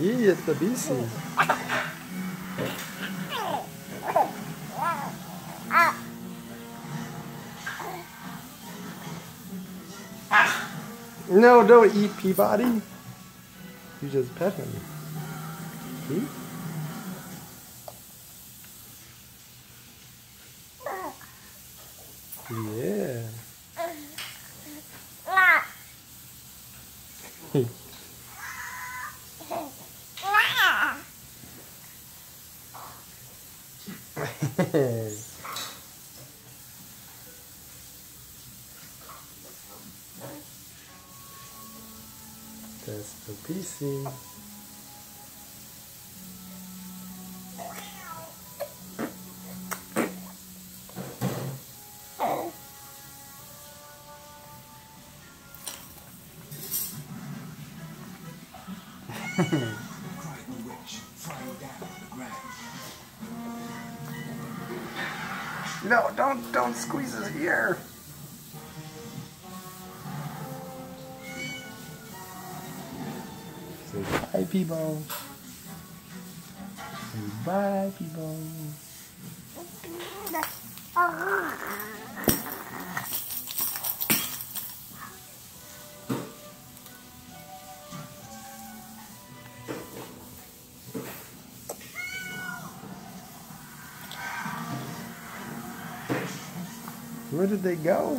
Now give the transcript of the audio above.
Ih, это bici. No, don't eat Peabody. You just pet him. See? Yeah. That's the PC. no, don't don't squeeze his ear. Say bye, people. Say bye, people. Where did they go?